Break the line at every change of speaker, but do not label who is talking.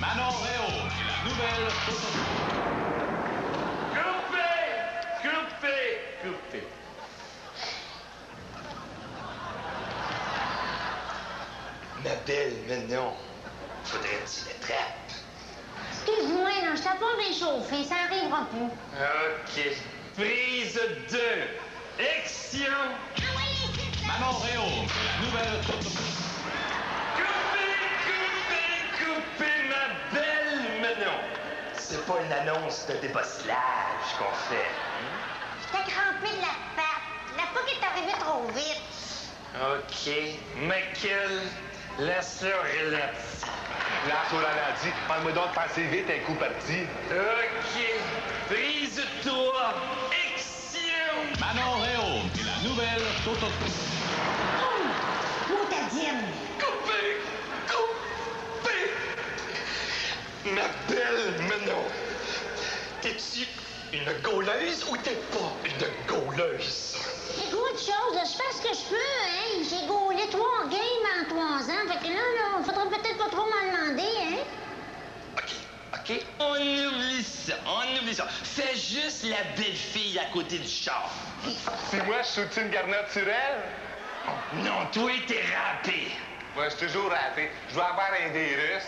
Manon Réau et la nouvelle
Coupé! Coupé! Coupé!
Ma belle, mais non. Faudrait que tu l'attrapes.
Excuse-moi, là, je t'ai pas réchauffé, ça arrivera plus.
OK. Prise 2. Action!
Manon Réau et la nouvelle
C'est pas une annonce de débosselage qu'on fait.
J'étais crampé de la patte. La fois est arrivé trop vite.
OK. Michael, laisse-le relax.
Là, sur la dit, parle-moi donc de passer vite, un coup parti.
OK. Prise 3. Action!
Manon Réau et la nouvelle Toto.
Ma belle, mais non. T'es-tu une gauleuse ou t'es pas une gauleuse?
J'ai goût de choses, là. Je fais ce que je peux, hein. J'ai gaulé trois games en trois ans. Fait que là, là, faudrait peut-être pas trop m'en demander, hein.
OK, OK.
On oublie ça, on oublie ça. Fais juste la belle fille à côté du char.
Si moi, je suis une garde naturelle,
Non, toi, t'es râpé.
moi, je suis toujours raté. Je dois avoir un virus.